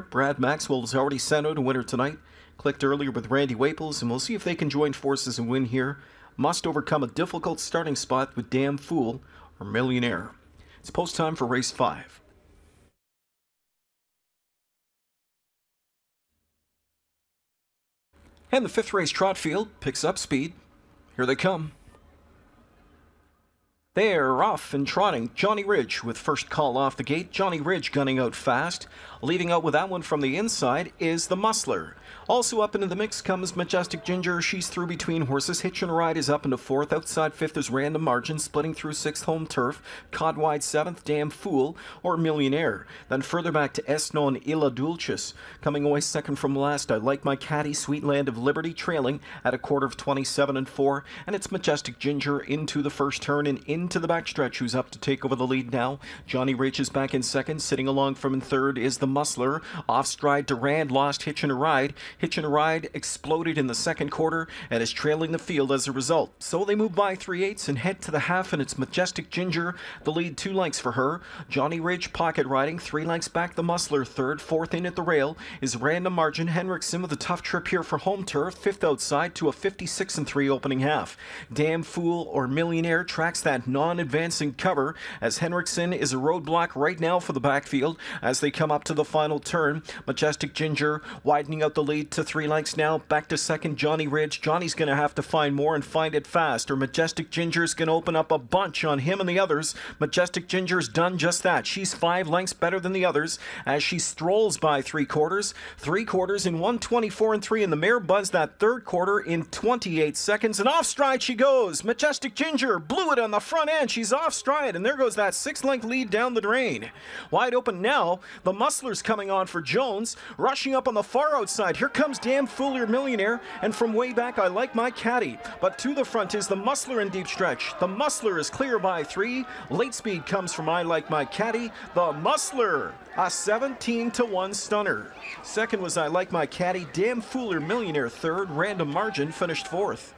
Brad Maxwell has already sent out a winner tonight. Clicked earlier with Randy Waples, and we'll see if they can join forces and win here. Must overcome a difficult starting spot with Damn Fool or Millionaire. It's post time for race five. And the fifth race, Trot Field, picks up speed. Here they come. They're off and trotting. Johnny Ridge with first call off the gate. Johnny Ridge gunning out fast. Leaving out with that one from the inside is the Musler. Also up into the mix comes Majestic Ginger. She's through between horses. Hitch and Ride is up into fourth. Outside fifth is Random Margin, splitting through sixth home turf. Cod Wide seventh, Damn Fool or Millionaire. Then further back to Esnon Illa Dulcis. Coming away second from last, I Like My Caddy, Sweet Land of Liberty, trailing at a quarter of 27 and 4. And it's Majestic Ginger into the first turn and into the backstretch, who's up to take over the lead now. Johnny Ridge is back in second. Sitting along from in third is the Musler. Off stride, Durand lost Hitch and a Ride. Hitch and a Ride exploded in the second quarter and is trailing the field as a result. So they move by three eighths and head to the half, and it's Majestic Ginger, the lead two lengths for her. Johnny Ridge pocket riding, three lengths back the Musler, third, fourth in at the rail is Random Margin. Henriksen with a tough trip here for home turf, fifth outside to a 56 and 3 opening half. Damn Fool or Millionaire tracks that non advancing cover as Henriksen is a roadblock right now for the backfield as they come up to the final turn. Majestic Ginger widening out the lead to three lengths now. Back to second, Johnny Ridge. Johnny's going to have to find more and find it fast, or Majestic Ginger's going to open up a bunch on him and the others. Majestic Ginger's done just that. She's five lengths better than the others as she strolls by three quarters. Three quarters in 124 and 3, and the mare buzzed that third quarter in 28 seconds. And off stride she goes. Majestic Ginger blew it on the front end. She's off stride, and there goes that six length lead down the drain. Wide open now. The Musler's coming on for Jones. Rushing up on the far outside. Here comes Damn Fool or Millionaire, and from way back, I like my caddy. But to the front is the Musler in deep stretch. The Musler is clear by three. Late speed comes from I like my caddy. The Musler, a 17 to 1 stunner. Second was I like my caddy. Damn Fool or Millionaire third. Random margin finished fourth.